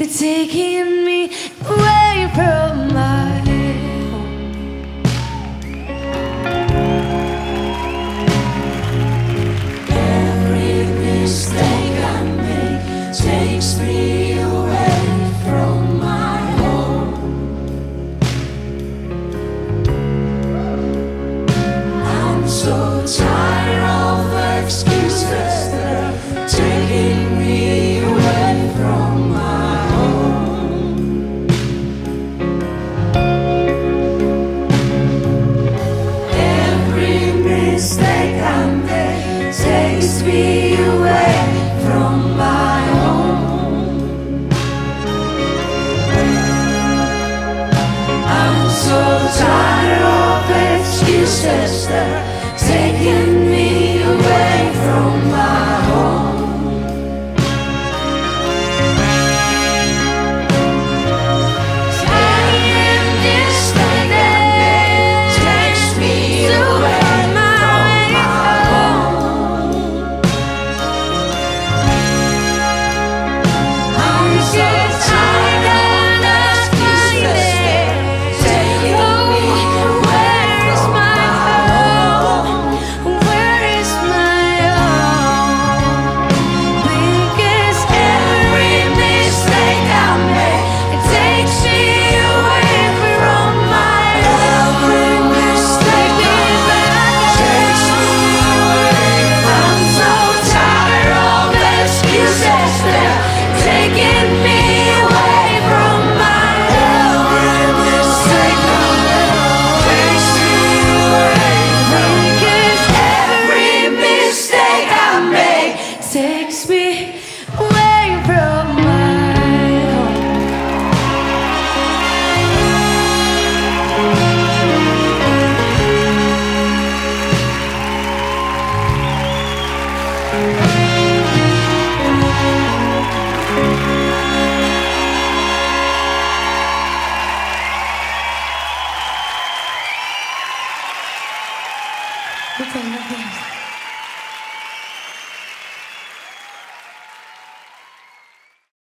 They're taking me excuses